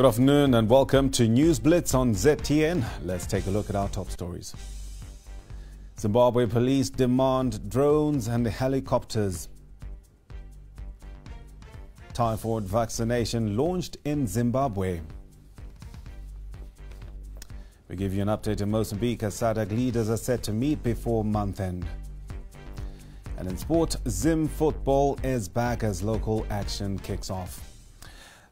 Good afternoon and welcome to News Blitz on ZTN. Let's take a look at our top stories. Zimbabwe police demand drones and helicopters. Typhoid vaccination launched in Zimbabwe. We give you an update in Mozambique as SADC leaders are set to meet before month end. And in sport, Zim football is back as local action kicks off.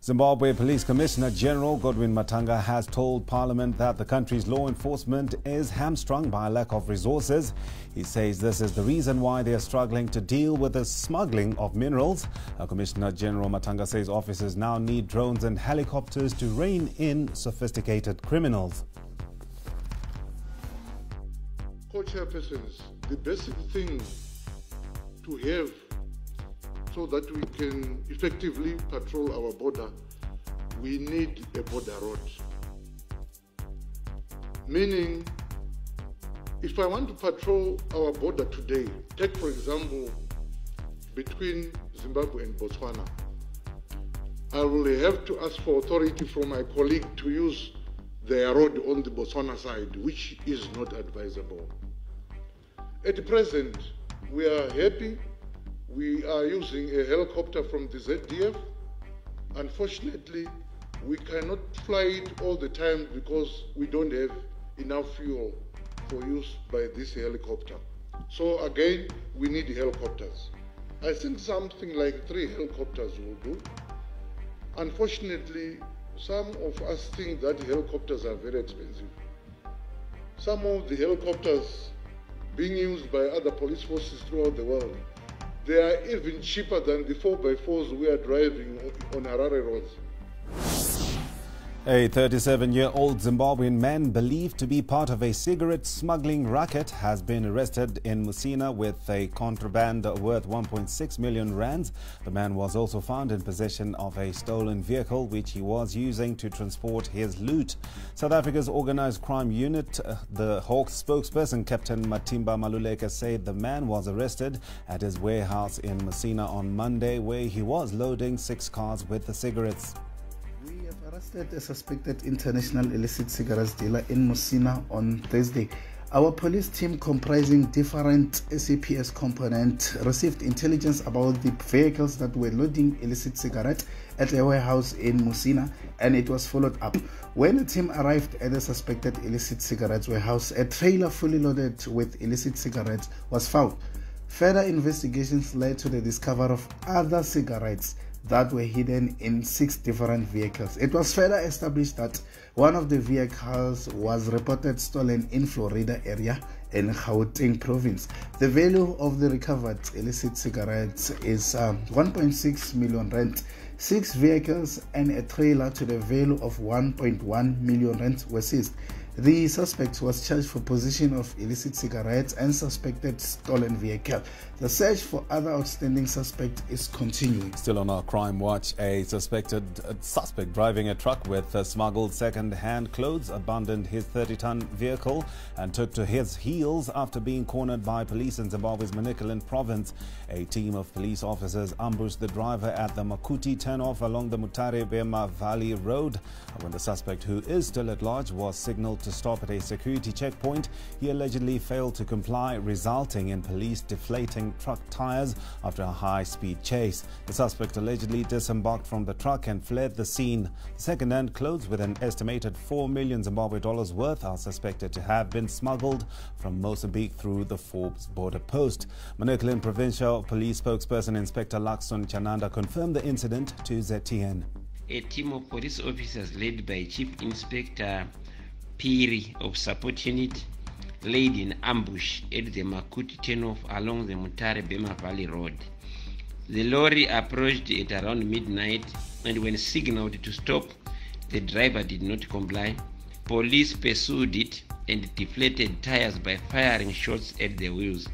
Zimbabwe Police Commissioner General Godwin Matanga has told Parliament that the country's law enforcement is hamstrung by a lack of resources. He says this is the reason why they are struggling to deal with the smuggling of minerals. Commissioner General Matanga says officers now need drones and helicopters to rein in sophisticated criminals. Co-chairpersons, the basic thing to have so that we can effectively patrol our border, we need a border road. Meaning, if I want to patrol our border today, take for example, between Zimbabwe and Botswana, I will have to ask for authority from my colleague to use their road on the Botswana side, which is not advisable. At present, we are happy we are using a helicopter from the ZDF. Unfortunately, we cannot fly it all the time because we don't have enough fuel for use by this helicopter. So again, we need helicopters. I think something like three helicopters will do. Unfortunately, some of us think that helicopters are very expensive. Some of the helicopters being used by other police forces throughout the world they are even cheaper than the 4x4s we are driving on Harare roads. A 37 year old Zimbabwean man believed to be part of a cigarette smuggling racket has been arrested in Musina with a contraband worth 1.6 million rands. The man was also found in possession of a stolen vehicle which he was using to transport his loot. South Africa's organized crime unit, uh, the Hawks spokesperson Captain Matimba Maluleke said the man was arrested at his warehouse in Musina on Monday where he was loading six cars with the cigarettes arrested a suspected international illicit cigarettes dealer in Musina on Thursday. Our police team, comprising different SAPS components, received intelligence about the vehicles that were loading illicit cigarettes at a warehouse in Musina, and it was followed up. When the team arrived at the suspected illicit cigarettes warehouse, a trailer fully loaded with illicit cigarettes was found. Further investigations led to the discovery of other cigarettes that were hidden in six different vehicles. It was further established that one of the vehicles was reported stolen in Florida area in Gauteng province. The value of the recovered illicit cigarettes is um, 1.6 million rand. Six vehicles and a trailer to the value of 1.1 million rand were seized. The suspect was charged for possession of illicit cigarettes and suspected stolen vehicle. The search for other outstanding suspect is continuing. Still on our crime watch, a suspected suspect driving a truck with smuggled second-hand clothes abandoned his 30-ton vehicle and took to his heels after being cornered by police in Zimbabwe's Manicaland province. A team of police officers ambushed the driver at the Makuti turnoff along the Mutare Burma Valley Road. When the suspect, who is still at large, was signaled to stop at a security checkpoint, he allegedly failed to comply, resulting in police deflating truck tires after a high-speed chase. The suspect allegedly disembarked from the truck and fled the scene. Second-hand clothes with an estimated 4 million Zimbabwe dollars worth are suspected to have been smuggled from Mozambique through the Forbes border post. Manicaland Provincial Police spokesperson Inspector Lakson Chananda confirmed the incident to ZTN. A team of police officers led by Chief Inspector Piri of Support Unit laid in ambush at the Makuti turnoff along the Mutare Bema Valley Road. The lorry approached at around midnight and when signaled to stop, the driver did not comply. Police pursued it and deflated tires by firing shots at the wheels.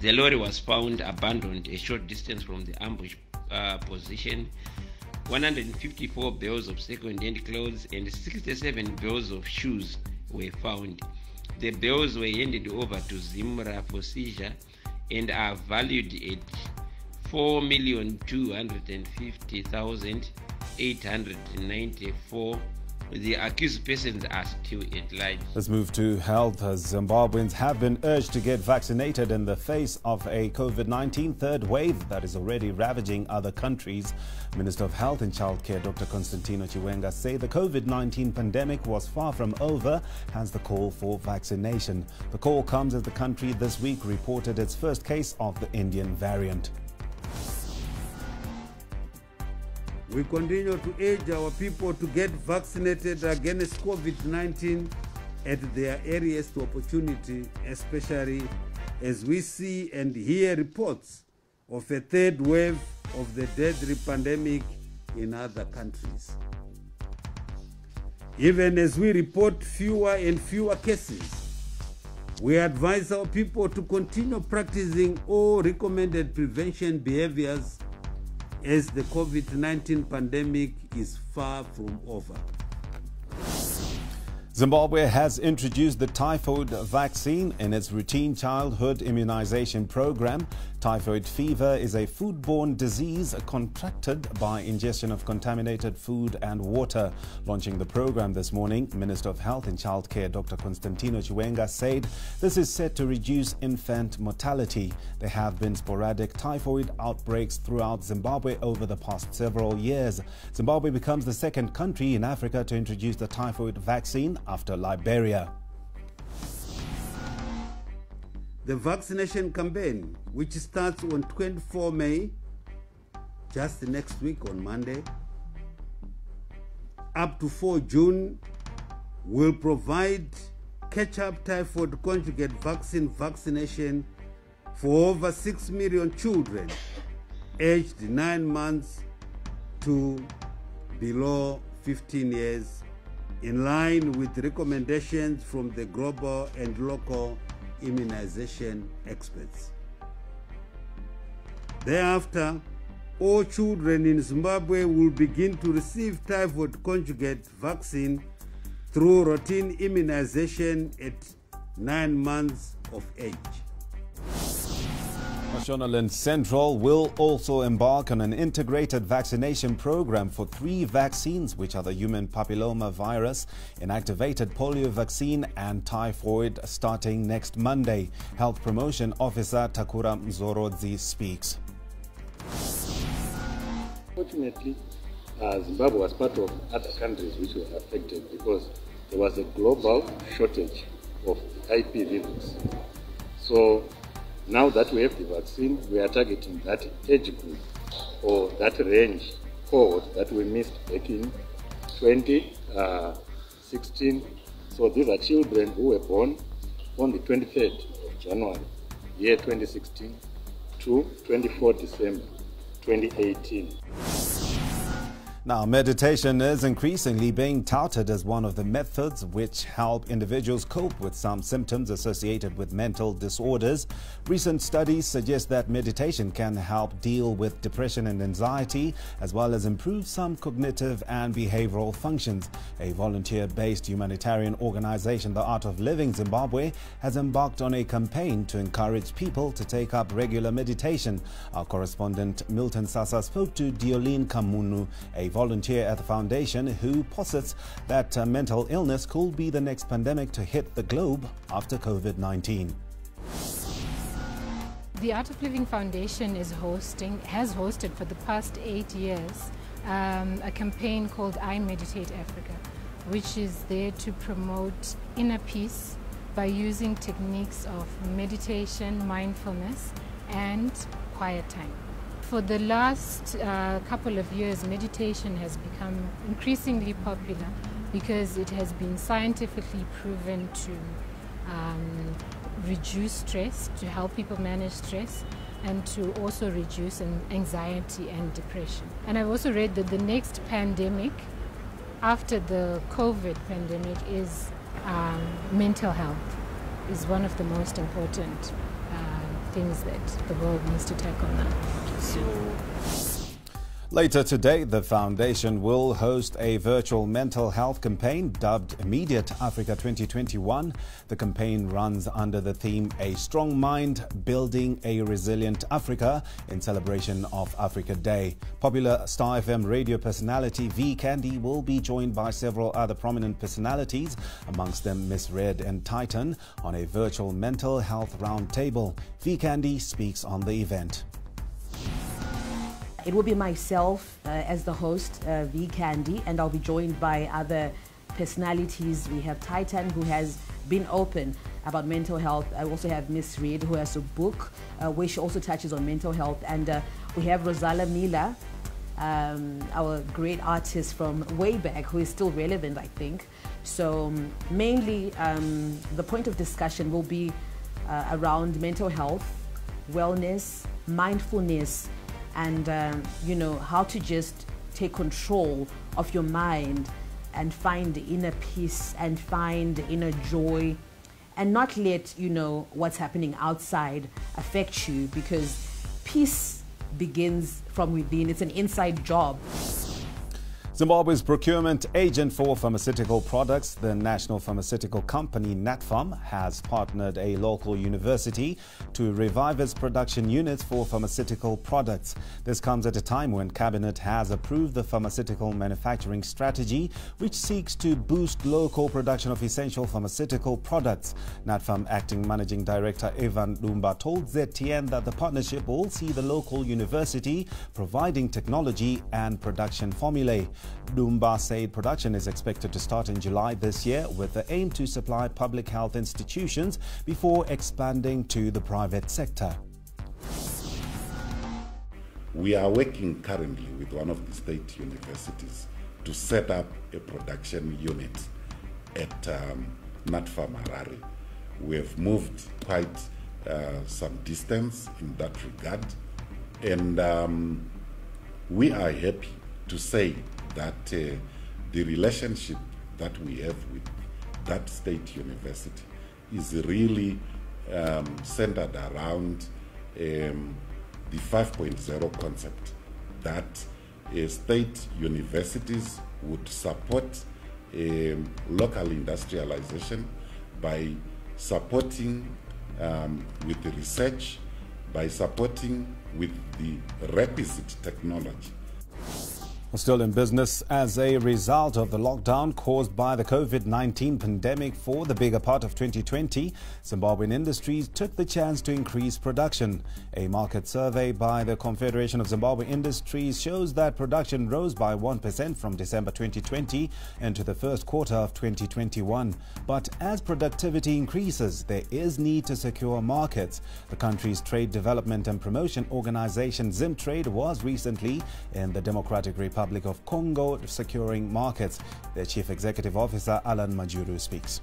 The lorry was found abandoned a short distance from the ambush uh, position 154 bales of second-hand clothes and 67 bales of shoes were found. The bales were handed over to Zimra for seizure and are valued at 4,250,000 894 the accused persons are still at large. Let's move to health. As Zimbabweans have been urged to get vaccinated in the face of a COVID 19 third wave that is already ravaging other countries. Minister of Health and Childcare Dr. Constantino Chiwenga say the COVID 19 pandemic was far from over, hence the call for vaccination. The call comes as the country this week reported its first case of the Indian variant. We continue to urge our people to get vaccinated against COVID 19 at their earliest opportunity, especially as we see and hear reports of a third wave of the deadly pandemic in other countries. Even as we report fewer and fewer cases, we advise our people to continue practicing all recommended prevention behaviors as the COVID 19 pandemic is far from over. Zimbabwe has introduced the typhoid vaccine in its routine childhood immunization program. Typhoid fever is a foodborne disease contracted by ingestion of contaminated food and water. Launching the program this morning, Minister of Health and Childcare Dr. Constantino Chiwenga said this is set to reduce infant mortality. There have been sporadic typhoid outbreaks throughout Zimbabwe over the past several years. Zimbabwe becomes the second country in Africa to introduce the typhoid vaccine after Liberia. The vaccination campaign, which starts on 24 May, just next week on Monday, up to 4 June, will provide catch up typhoid conjugate vaccine vaccination for over 6 million children aged 9 months to below 15 years in line with recommendations from the global and local immunization experts. Thereafter, all children in Zimbabwe will begin to receive typhoid conjugate vaccine through routine immunization at nine months of age. Mashonaland Central will also embark on an integrated vaccination program for three vaccines, which are the human papilloma virus, inactivated polio vaccine, and typhoid, starting next Monday. Health Promotion Officer Takura Mzorodzi speaks. Fortunately, uh, Zimbabwe was part of other countries which were affected because there was a global shortage of IPV. So now that we have the vaccine, we are targeting that age group or that range cohort that we missed back in 2016. Uh, so these are children who were born on the 23rd of January, year 2016 to 24 December 2018. Now, meditation is increasingly being touted as one of the methods which help individuals cope with some symptoms associated with mental disorders. Recent studies suggest that meditation can help deal with depression and anxiety, as well as improve some cognitive and behavioral functions. A volunteer based humanitarian organization, The Art of Living Zimbabwe, has embarked on a campaign to encourage people to take up regular meditation. Our correspondent Milton Sasa spoke to Diolene Kamunu, a volunteer at the foundation who posits that uh, mental illness could be the next pandemic to hit the globe after COVID 19. The Art of Living Foundation is hosting, has hosted for the past eight years um, a campaign called I Meditate Africa, which is there to promote inner peace by using techniques of meditation, mindfulness, and quiet time for the last uh, couple of years, meditation has become increasingly popular because it has been scientifically proven to um, reduce stress, to help people manage stress, and to also reduce anxiety and depression. And I've also read that the next pandemic after the COVID pandemic is um, mental health is one of the most important uh, things that the world needs to tackle now. Later today, the foundation will host a virtual mental health campaign dubbed I Meditate Africa 2021. The campaign runs under the theme A Strong Mind Building a Resilient Africa in celebration of Africa Day. Popular Star FM radio personality V Candy will be joined by several other prominent personalities, amongst them Miss Red and Titan, on a virtual mental health roundtable. V Candy speaks on the event. It will be myself uh, as the host, uh, V Candy, and I'll be joined by other personalities. We have Titan, who has been open about mental health. I also have Miss Reed, who has a book uh, where she also touches on mental health. And uh, we have Rozalla Miller, um, our great artist from way back, who is still relevant, I think. So, um, mainly, um, the point of discussion will be uh, around mental health, wellness, mindfulness, and um, you know how to just take control of your mind and find inner peace and find inner joy and not let you know what's happening outside affect you because peace begins from within. It's an inside job Zimbabwe's procurement agent for pharmaceutical products, the national pharmaceutical company Natpharm, has partnered a local university to revive its production units for pharmaceutical products. This comes at a time when Cabinet has approved the pharmaceutical manufacturing strategy, which seeks to boost local production of essential pharmaceutical products. Natpharm acting managing director Evan Lumba told ZTN that the partnership will see the local university providing technology and production formulae. Dumba said production is expected to start in July this year with the aim to supply public health institutions before expanding to the private sector. We are working currently with one of the state universities to set up a production unit at um, Harare. We have moved quite uh, some distance in that regard, and um, we are happy to say that uh, the relationship that we have with that state university is really um, centered around um, the 5.0 concept that uh, state universities would support um, local industrialization by supporting um, with the research, by supporting with the requisite technology Still in business as a result of the lockdown caused by the COVID 19 pandemic for the bigger part of 2020, Zimbabwean industries took the chance to increase production. A market survey by the Confederation of Zimbabwe Industries shows that production rose by 1% from December 2020 into the first quarter of 2021. But as productivity increases, there is need to secure markets. The country's Trade Development and Promotion Organization, Zimtrade, was recently in the Democratic Republic Republic of Congo securing markets. Their Chief Executive Officer Allan Majuru speaks.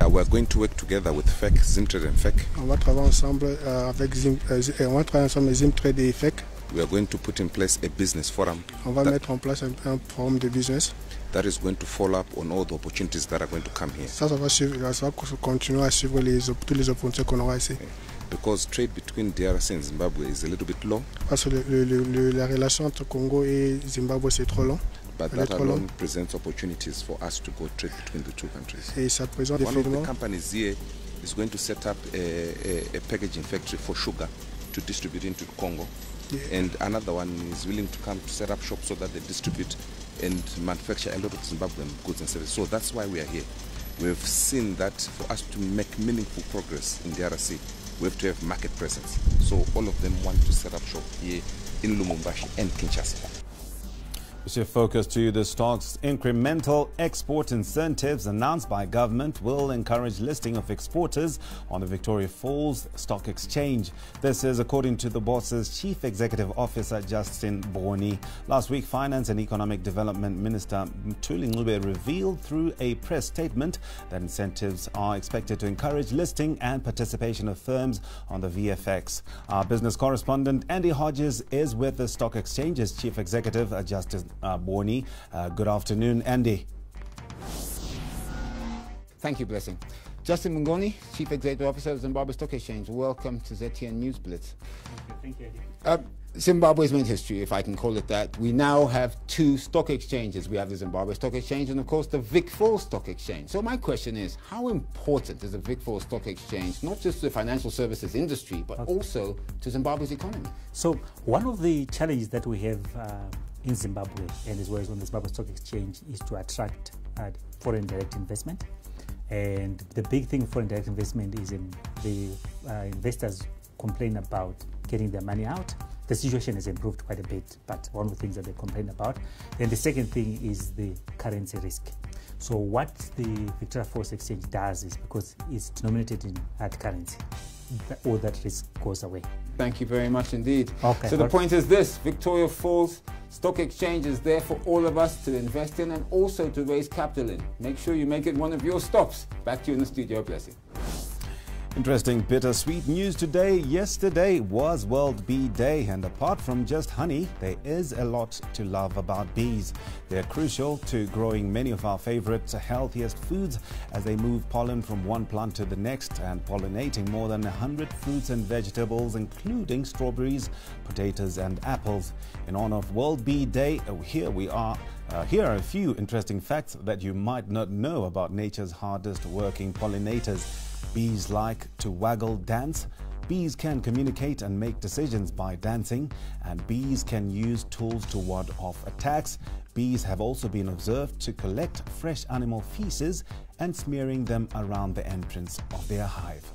Uh, we're going to work together with FEC, Zimtrade and FEC. On va travailler ensemble avec Zim, uh, on va travailler ensemble Zimtrade et FEC. We are going to put in place a business forum. On va mettre en place un, un forum de business. That is going to follow up on all the opportunities that are going to come here. Ça, ça va, suivre, ça va continuer à suivre les, toutes les opportunités qu'on aura ici. Okay. Because trade between DRC and Zimbabwe is a little bit low. Parce que le, le, la relation entre Congo et Zimbabwe c'est trop long. But that alone presents opportunities for us to go trade between the two countries. Et ça présente One of the companies here is going to set up a, a, a packaging factory for sugar to distribute into Congo. Yeah. And another one is willing to come to set up shops so that they distribute and manufacture a lot of Zimbabwean goods and services. So that's why we are here. We've seen that for us to make meaningful progress in the RC, we have to have market presence. So all of them want to set up shop here in Lubumbashi and Kinshasa. Shift focus to the stock's incremental export incentives announced by government will encourage listing of exporters on the Victoria Falls Stock Exchange. This is according to the boss's chief executive officer Justin Bgoni. Last week, Finance and Economic Development Minister Ncube revealed through a press statement that incentives are expected to encourage listing and participation of firms on the VFX. Our business correspondent Andy Hodges is with the Stock Exchange's chief executive uh, Justin uh, Bgoni. Uh, good afternoon, Andy. Thank you, Blessing. Justin Mungoni, Chief Executive Officer of Zimbabwe Stock Exchange. Welcome to ZTN News Blitz. Thank you. Thank you. Uh, Zimbabwe's made history, if I can call it that. We now have two stock exchanges. We have the Zimbabwe Stock Exchange and, of course, the Vic Falls Stock Exchange. So my question is, how important is the Vic Falls Stock Exchange, not just to the financial services industry, but okay. also to Zimbabwe's economy? So one of the challenges that we have uh, in Zimbabwe and as well as on the Zimbabwe Stock Exchange is to attract uh, foreign direct investment. And the big thing for direct investment is in the uh, investors complain about getting their money out the situation has improved quite a bit, but one of the things that they complain about. Then the second thing is the currency risk. So what the Victoria Falls Exchange does is because it's denominated in hard currency, all that risk goes away. Thank you very much indeed. Okay. So the point is this, Victoria Falls Stock Exchange is there for all of us to invest in and also to raise capital in. Make sure you make it one of your stops. Back to you in the studio, Blessing. Interesting bittersweet news today. Yesterday was World Bee Day, and apart from just honey, there is a lot to love about bees. They're crucial to growing many of our favorite, healthiest foods as they move pollen from one plant to the next and pollinating more than 100 fruits and vegetables, including strawberries, potatoes, and apples. In honor of World Bee Day, oh, here we are. Uh, here are a few interesting facts that you might not know about nature's hardest working pollinators. Bees like to waggle dance. Bees can communicate and make decisions by dancing, and bees can use tools to ward off attacks. Bees have also been observed to collect fresh animal feces and smearing them around the entrance of their hive.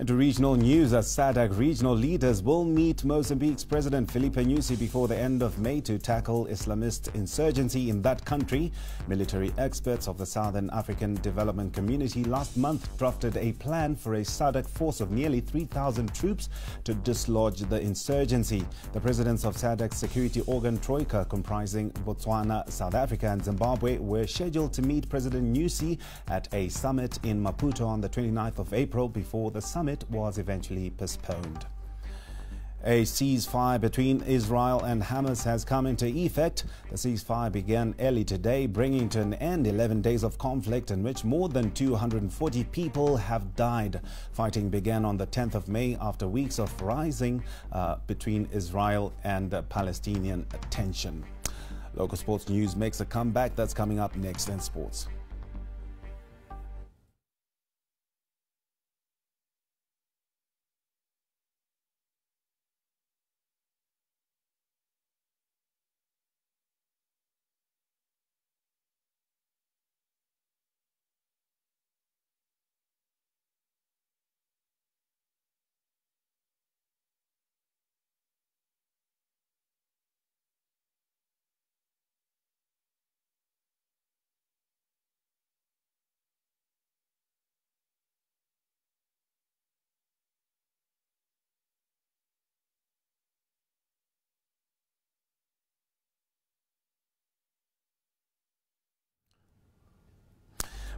Into regional news, as SADC regional leaders will meet Mozambique's President Filipe Nyusi before the end of May to tackle Islamist insurgency in that country. Military experts of the Southern African Development Community last month drafted a plan for a SADC force of nearly 3,000 troops to dislodge the insurgency. The presidents of SADC's security organ Troika, comprising Botswana, South Africa, and Zimbabwe, were scheduled to meet President Nyusi at a summit in Maputo on the 29th of April before the summit summit was eventually postponed. A ceasefire between Israel and Hamas has come into effect. The ceasefire began early today, bringing to an end 11 days of conflict in which more than 240 people have died. Fighting began on the 10th of May after weeks of rising uh, between Israel and Palestinian tension. Local sports news makes a comeback. That's coming up next in sports.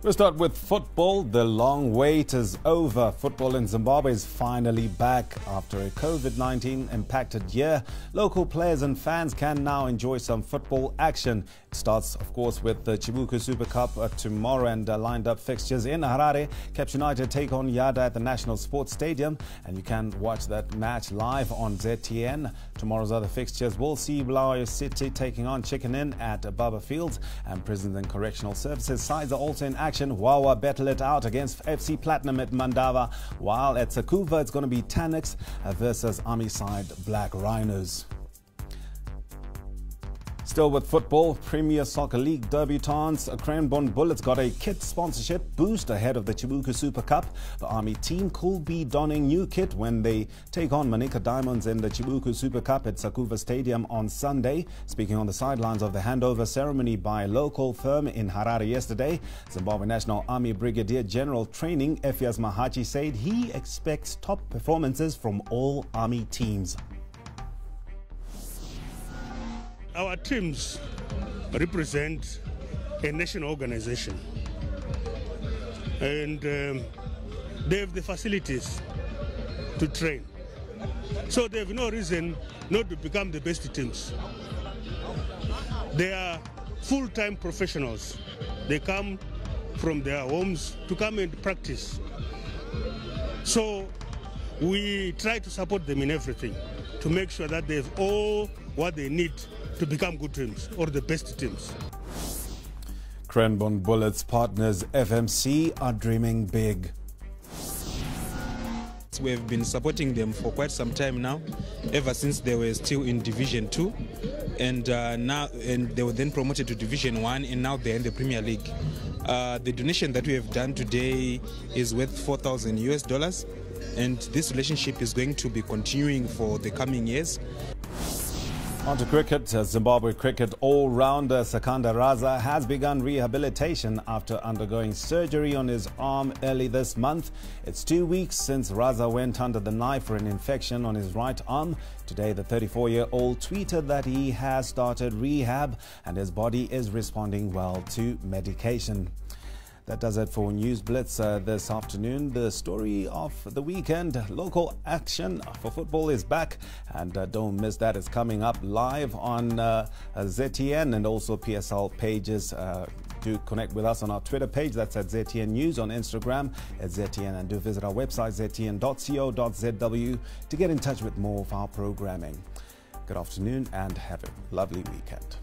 We'll start with football. The long wait is over. Football in Zimbabwe is finally back after a COVID 19 impacted year. Local players and fans can now enjoy some football action. It starts, of course, with the Chibuku Super Cup uh, tomorrow and uh, lined up fixtures in Harare. Caps United take on Yadah at the National Sports Stadium, and you can watch that match live on ZTN. Tomorrow's other fixtures will see Bulawayo City taking on Chicken Inn at Barbourfields, and Prisons and Correctional Services sides are also in action action, Whawha battle it out against FC Platinum at Mandava, while at Sakubva it's going to be Tenax versus Army side Black Rhinos. Still with football, Premier Soccer League debutants Cranborne Bullets got a kit sponsorship boost ahead of the Chibuku Super Cup. The Army team could be donning new kit when they take on Manica Diamonds in the Chibuku Super Cup at Sakubva Stadium on Sunday. Speaking on the sidelines of the handover ceremony by local firm in Harare yesterday, Zimbabwe National Army Brigadier General Training Ephias Mahachi said he expects top performances from all Army teams. Our teams represent a national organization and um, they have the facilities to train. So they have no reason not to become the best teams. They are full-time professionals. They come from their homes to come and practice. So we try to support them in everything to make sure that they have all what they need to become good teams or the best teams. Cranborne Bullets partners FMC are dreaming big. We have been supporting them for quite some time now, ever since they were still in Division 2, and uh, now and they were then promoted to Division 1, and now they're in the Premier League. Uh, the donation that we have done today is worth 4,000 US dollars, and this relationship is going to be continuing for the coming years. On to cricket. Zimbabwe cricket all-rounder Sikandar Raza has begun rehabilitation after undergoing surgery on his arm early this month. It's two weeks since Raza went under the knife for an infection on his right arm. Today, the 34-year-old tweeted that he has started rehab and his body is responding well to medication. That does it for News Blitz uh, this afternoon. The story of the weekend, local action for football is back, and uh, don't miss that. It's coming up live on uh, ZTN and also PSL pages. Uh, do connect with us on our Twitter page. That's at ZTN News on Instagram at ZTN, and do visit our website ztn.co.zw to get in touch with more of our programming. Good afternoon and have a lovely weekend.